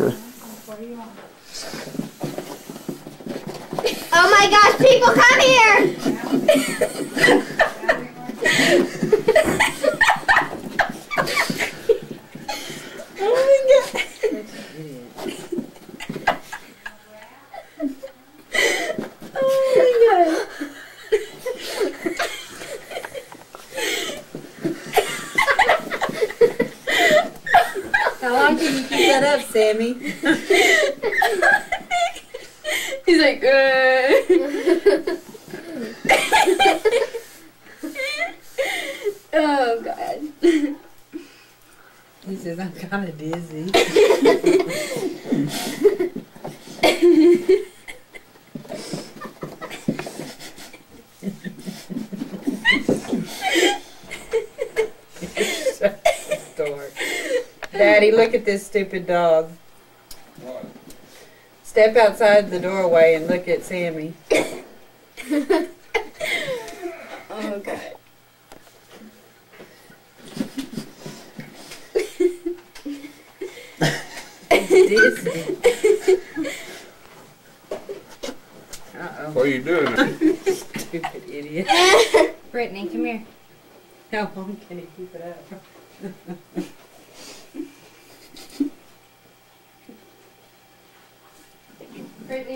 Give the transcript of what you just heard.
Okay. Oh my gosh, people come here! How long can you keep that up, Sami? He's like, uh. oh god. He says, I'm kind of dizzy. Shut the door. Daddy, look at this stupid dog. What? Step outside the doorway and look at Sami. Oh god. Dizzy. Uh-oh. What are you doing? Stupid idiot. Brittany, come here. How long can he keep it up? Brittany.